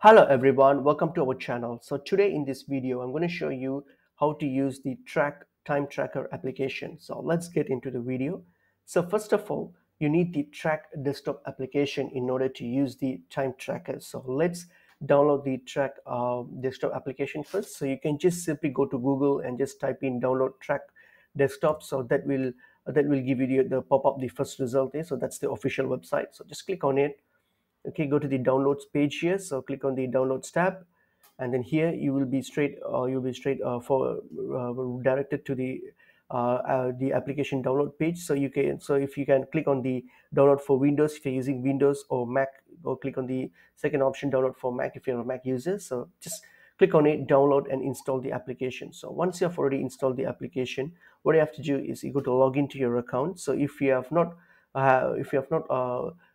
Hello everyone, welcome to our channel. So today in this video, I'm going to show you how to use the Traqq time tracker application. So let's get into the video. So first of all, you need the Traqq desktop application in order to use the time tracker. So let's download the Traqq uh, desktop application first. So you can just simply go to Google and just type in download Traqq desktop. So that will that will give you the, the pop-up the first result there. So that's the official website. So just click on it okay go to the downloads page here. So click on the downloads tab and then here you will be straight uh, you'll be straight uh, for uh, directed to the uh, uh, the application download page. So you can so if you can click on the download for windows if you're using windows or mac go click on the second option download for mac if you're a mac user. So just click on it download and install the application. So once you have already installed the application what you have to do is you go to log into your account. So if you have not uh, if you have not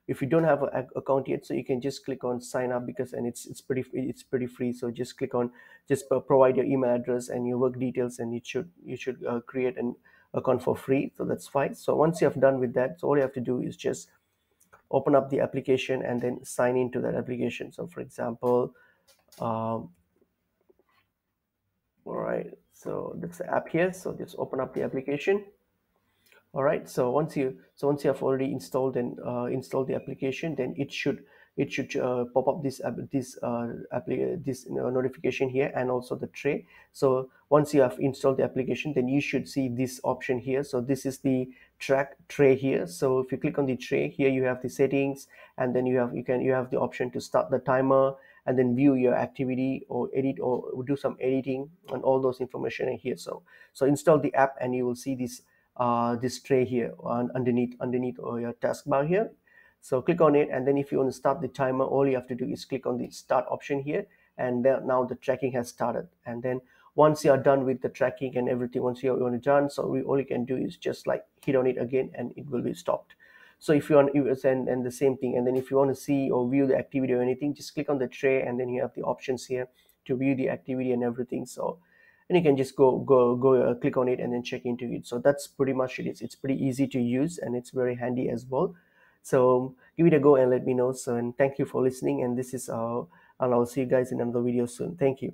if you don't have an account yet so you can just click on sign up because and it's it's pretty it's pretty free. So just click on just provide your email address and your work details and you should you should uh, create an account for free. So that's fine. So once you have done with that so all you have to do is just open up the application and then sign into that application. So for example um, all right. So that's the app here. So just open up the application all right so once you so once you have already installed and uh, installed the application then it should it should uh, pop up this this uh, this notification here and also the tray. So once you have installed the application then you should see this option here. So this is the Traqq tray here. So if you click on the tray here you have the settings and then you have you can you have the option to start the timer and then view your activity or edit or do some editing and all those information in here. So so install the app and you will see this uh, this tray here on underneath underneath your taskbar here. So click on it and then if you want to start the timer all you have to do is click on the start option here and now the tracking has started. And then once you are done with the tracking and everything once you are done so we, all you can do is just like hit on it again and it will be stopped. So if you want and, and the same thing and then if you want to see or view the activity or anything just click on the tray and then you have the options here to view the activity and everything. So and you can just go go go uh, click on it and then check into it. So that's pretty much it. Is it's pretty easy to use and it's very handy as well. So give it a go and let me know so and thank you for listening and this is uh and i'll see you guys in another video soon. Thank you